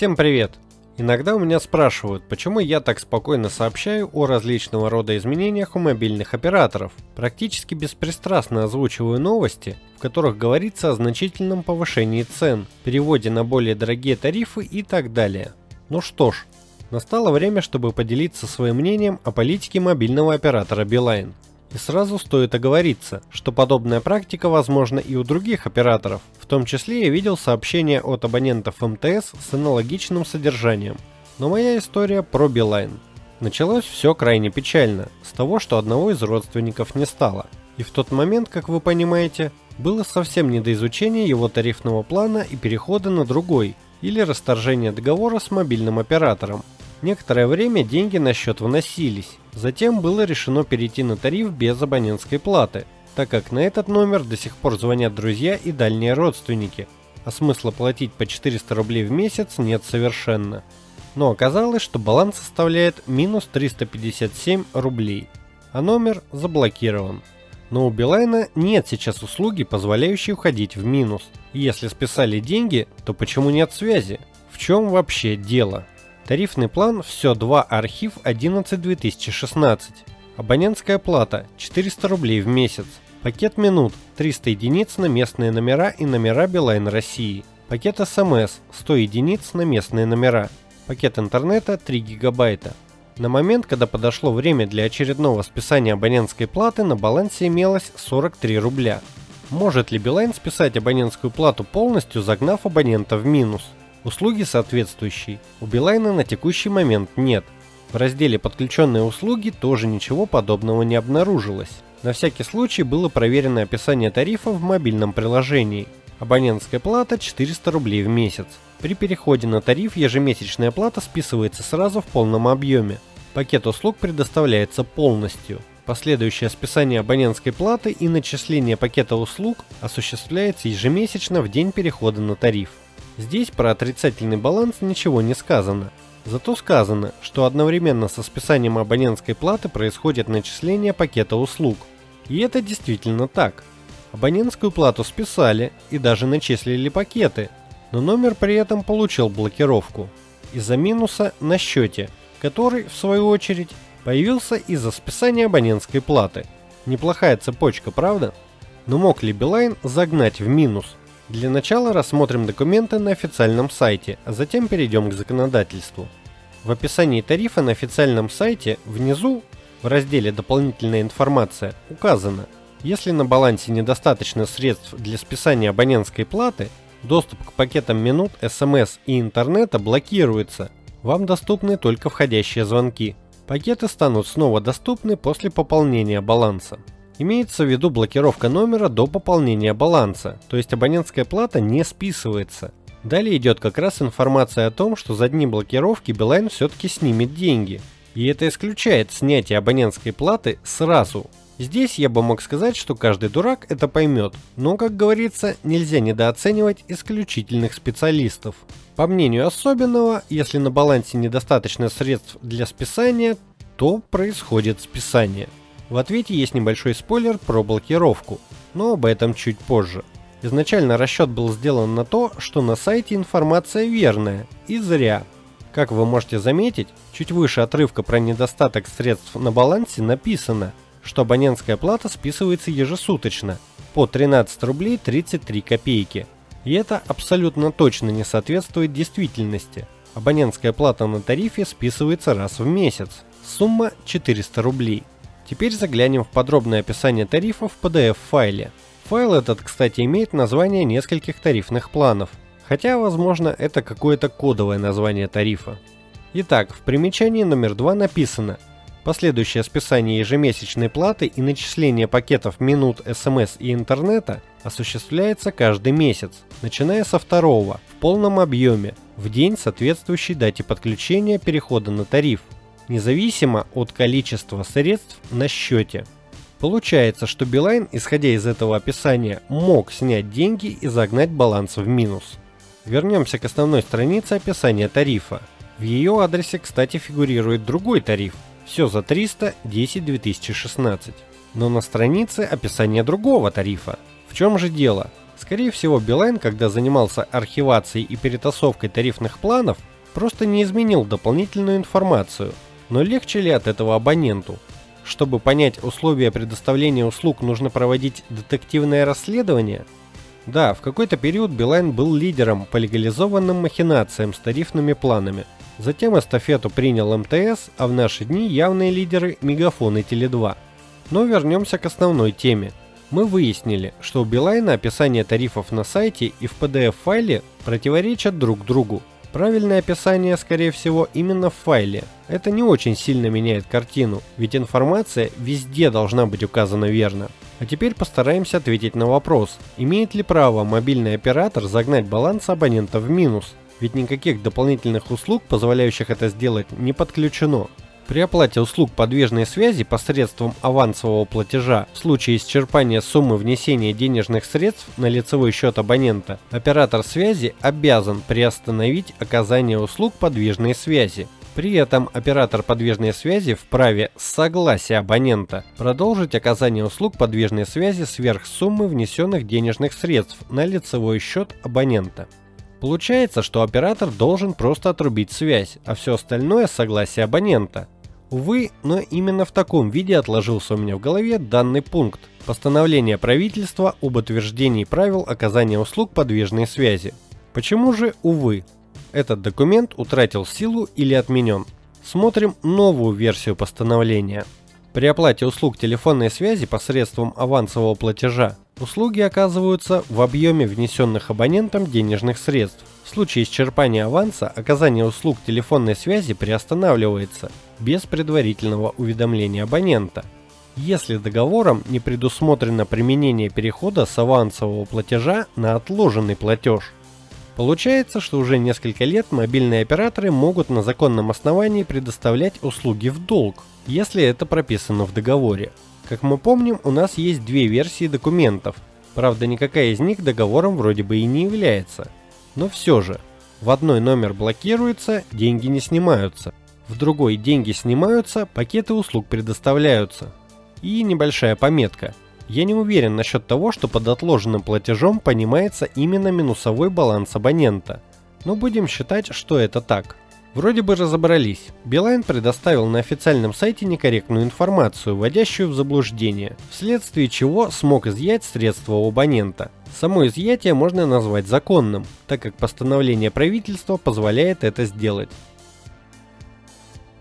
Всем привет! Иногда у меня спрашивают, почему я так спокойно сообщаю о различного рода изменениях у мобильных операторов. Практически беспристрастно озвучиваю новости, в которых говорится о значительном повышении цен, переводе на более дорогие тарифы и так далее. Ну что ж, настало время, чтобы поделиться своим мнением о политике мобильного оператора Билайн. И сразу стоит оговориться, что подобная практика возможна и у других операторов. В том числе я видел сообщения от абонентов МТС с аналогичным содержанием. Но моя история про Билайн. Началось все крайне печально, с того, что одного из родственников не стало. И в тот момент, как вы понимаете, было совсем не до изучения его тарифного плана и перехода на другой, или расторжения договора с мобильным оператором. Некоторое время деньги на счет вносились, затем было решено перейти на тариф без абонентской платы, так как на этот номер до сих пор звонят друзья и дальние родственники, а смысла платить по 400 рублей в месяц нет совершенно. Но оказалось, что баланс составляет минус 357 рублей, а номер заблокирован. Но у Билайна нет сейчас услуги, позволяющей уходить в минус. Если списали деньги, то почему нет связи? В чем вообще дело? Тарифный план все 2 архив 11 2016. Абонентская плата 400 рублей в месяц. Пакет минут 300 единиц на местные номера и номера Билайн России. Пакет СМС 100 единиц на местные номера. Пакет интернета 3 гигабайта. На момент, когда подошло время для очередного списания абонентской платы, на балансе имелось 43 рубля. Может ли Билайн списать абонентскую плату полностью, загнав абонента в минус? Услуги соответствующие у Билайна на текущий момент нет. В разделе «Подключенные услуги» тоже ничего подобного не обнаружилось. На всякий случай было проверено описание тарифа в мобильном приложении. Абонентская плата 400 рублей в месяц. При переходе на тариф ежемесячная плата списывается сразу в полном объеме. Пакет услуг предоставляется полностью. Последующее списание абонентской платы и начисление пакета услуг осуществляется ежемесячно в день перехода на тариф. Здесь про отрицательный баланс ничего не сказано. Зато сказано, что одновременно со списанием абонентской платы происходит начисление пакета услуг. И это действительно так. Абонентскую плату списали и даже начислили пакеты, но номер при этом получил блокировку из-за минуса на счете, который, в свою очередь, появился из-за списания абонентской платы. Неплохая цепочка, правда? Но мог ли Билайн загнать в минус для начала рассмотрим документы на официальном сайте, а затем перейдем к законодательству. В описании тарифа на официальном сайте внизу в разделе «Дополнительная информация» указано, если на балансе недостаточно средств для списания абонентской платы, доступ к пакетам минут, смс и интернета блокируется. Вам доступны только входящие звонки. Пакеты станут снова доступны после пополнения баланса. Имеется в виду блокировка номера до пополнения баланса, то есть абонентская плата не списывается. Далее идет как раз информация о том, что за дни блокировки Билайн все-таки снимет деньги. И это исключает снятие абонентской платы сразу. Здесь я бы мог сказать, что каждый дурак это поймет, но, как говорится, нельзя недооценивать исключительных специалистов. По мнению особенного, если на балансе недостаточно средств для списания, то происходит списание. В ответе есть небольшой спойлер про блокировку, но об этом чуть позже. Изначально расчет был сделан на то, что на сайте информация верная, и зря. Как вы можете заметить, чуть выше отрывка про недостаток средств на балансе написано, что абонентская плата списывается ежесуточно по 13 рублей 33 копейки. И это абсолютно точно не соответствует действительности. Абонентская плата на тарифе списывается раз в месяц. Сумма 400 рублей. Теперь заглянем в подробное описание тарифа в PDF-файле. Файл этот, кстати, имеет название нескольких тарифных планов, хотя, возможно, это какое-то кодовое название тарифа. Итак, в примечании номер 2 написано Последующее списание ежемесячной платы и начисление пакетов минут, смс и интернета осуществляется каждый месяц, начиная со второго, в полном объеме, в день, соответствующей дате подключения перехода на тариф – независимо от количества средств на счете. Получается, что Билайн, исходя из этого описания, мог снять деньги и загнать баланс в минус. Вернемся к основной странице описания тарифа. В ее адресе, кстати, фигурирует другой тариф. Все за 300, 10 2016. Но на странице описание другого тарифа. В чем же дело? Скорее всего, Билайн, когда занимался архивацией и перетасовкой тарифных планов, просто не изменил дополнительную информацию. Но легче ли от этого абоненту? Чтобы понять условия предоставления услуг, нужно проводить детективное расследование? Да, в какой-то период Билайн был лидером по легализованным махинациям с тарифными планами. Затем эстафету принял МТС, а в наши дни явные лидеры Мегафон и Теле2. Но вернемся к основной теме. Мы выяснили, что у Билайна описание тарифов на сайте и в PDF-файле противоречат друг другу. Правильное описание, скорее всего, именно в файле. Это не очень сильно меняет картину, ведь информация везде должна быть указана верно. А теперь постараемся ответить на вопрос, имеет ли право мобильный оператор загнать баланс абонента в минус, ведь никаких дополнительных услуг, позволяющих это сделать, не подключено. При оплате услуг подвижной связи посредством авансового платежа в случае исчерпания суммы внесения денежных средств на лицевой счет абонента, оператор связи обязан приостановить оказание услуг подвижной связи. При этом оператор подвижной связи вправе с согласия абонента продолжить оказание услуг подвижной связи сверх суммы внесенных денежных средств на лицевой счет абонента. Получается, что оператор должен просто отрубить связь, а все остальное с согласия абонента. Увы, но именно в таком виде отложился у меня в голове данный пункт – постановление правительства об утверждении правил оказания услуг подвижной связи. Почему же, увы? Этот документ утратил силу или отменен. Смотрим новую версию постановления. При оплате услуг телефонной связи посредством авансового платежа услуги оказываются в объеме внесенных абонентом денежных средств. В случае исчерпания аванса оказание услуг телефонной связи приостанавливается без предварительного уведомления абонента. Если договором не предусмотрено применение перехода с авансового платежа на отложенный платеж. Получается, что уже несколько лет мобильные операторы могут на законном основании предоставлять услуги в долг, если это прописано в договоре. Как мы помним, у нас есть две версии документов, правда никакая из них договором вроде бы и не является – но все же, в одной номер блокируется, деньги не снимаются. В другой деньги снимаются, пакеты услуг предоставляются. И небольшая пометка. Я не уверен насчет того, что под отложенным платежом понимается именно минусовой баланс абонента. Но будем считать, что это так. Вроде бы разобрались. Билайн предоставил на официальном сайте некорректную информацию, вводящую в заблуждение, вследствие чего смог изъять средства у абонента. Само изъятие можно назвать законным, так как постановление правительства позволяет это сделать.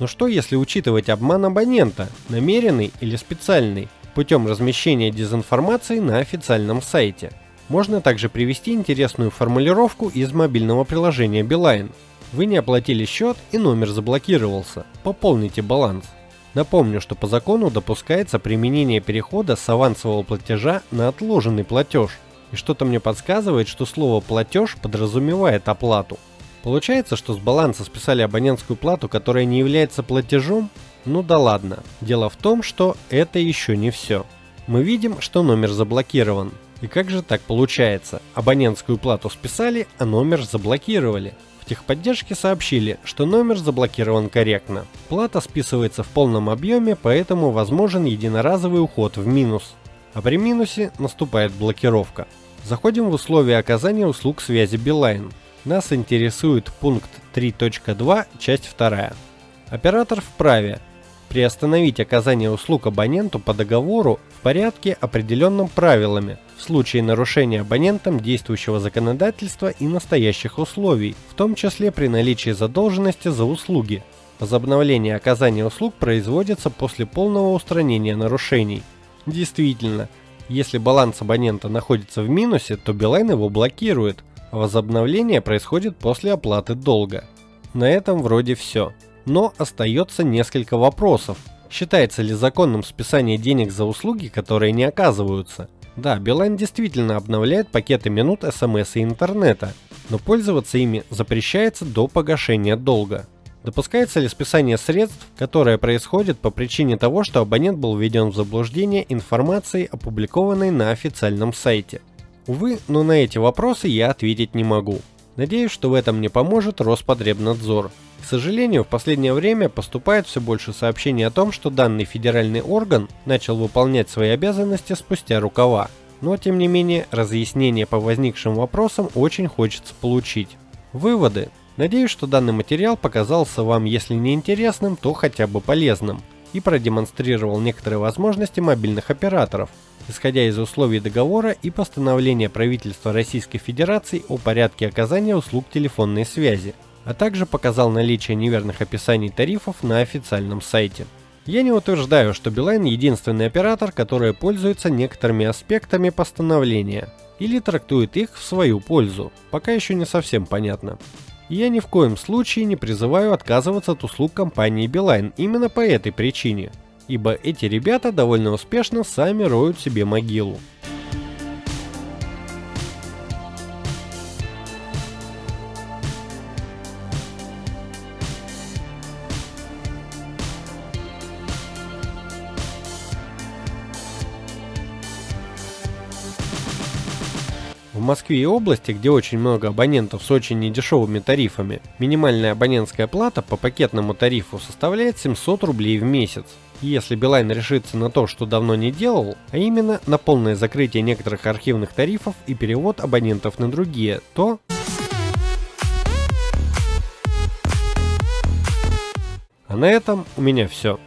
Но что если учитывать обман абонента, намеренный или специальный, путем размещения дезинформации на официальном сайте? Можно также привести интересную формулировку из мобильного приложения Beeline – вы не оплатили счет и номер заблокировался. Пополните баланс. Напомню, что по закону допускается применение перехода с авансового платежа на отложенный платеж. И что-то мне подсказывает, что слово «платеж» подразумевает оплату. Получается, что с баланса списали абонентскую плату, которая не является платежом? Ну да ладно. Дело в том, что это еще не все. Мы видим, что номер заблокирован. И как же так получается? Абонентскую плату списали, а номер заблокировали. В техподдержке сообщили, что номер заблокирован корректно. Плата списывается в полном объеме, поэтому возможен единоразовый уход в минус. А при минусе наступает блокировка. Заходим в условия оказания услуг связи Beeline. Нас интересует пункт 3.2, часть 2. Оператор вправе приостановить оказание услуг абоненту по договору в порядке, определенном правилами, в случае нарушения абонентом действующего законодательства и настоящих условий, в том числе при наличии задолженности за услуги. Возобновление оказания услуг производится после полного устранения нарушений. Действительно, если баланс абонента находится в минусе, то Билайн его блокирует, а возобновление происходит после оплаты долга. На этом вроде все. Но остается несколько вопросов. Считается ли законным списание денег за услуги, которые не оказываются? Да, Билайн действительно обновляет пакеты минут смс и интернета, но пользоваться ими запрещается до погашения долга. Допускается ли списание средств, которое происходит по причине того, что абонент был введен в заблуждение информацией, опубликованной на официальном сайте? Увы, но на эти вопросы я ответить не могу. Надеюсь, что в этом мне поможет Роспотребнадзор. К сожалению, в последнее время поступает все больше сообщений о том, что данный федеральный орган начал выполнять свои обязанности спустя рукава. но тем не менее разъяснение по возникшим вопросам очень хочется получить. Выводы. Надеюсь, что данный материал показался вам, если не интересным, то хотя бы полезным и продемонстрировал некоторые возможности мобильных операторов, исходя из условий договора и постановления правительства Российской Федерации о порядке оказания услуг телефонной связи, а также показал наличие неверных описаний тарифов на официальном сайте. Я не утверждаю, что Билайн единственный оператор, который пользуется некоторыми аспектами постановления или трактует их в свою пользу, пока еще не совсем понятно. Я ни в коем случае не призываю отказываться от услуг компании Билайн именно по этой причине, ибо эти ребята довольно успешно сами роют себе могилу. Москве и области, где очень много абонентов с очень недешевыми тарифами, минимальная абонентская плата по пакетному тарифу составляет 700 рублей в месяц. Если Билайн решится на то, что давно не делал, а именно на полное закрытие некоторых архивных тарифов и перевод абонентов на другие, то... А на этом у меня все.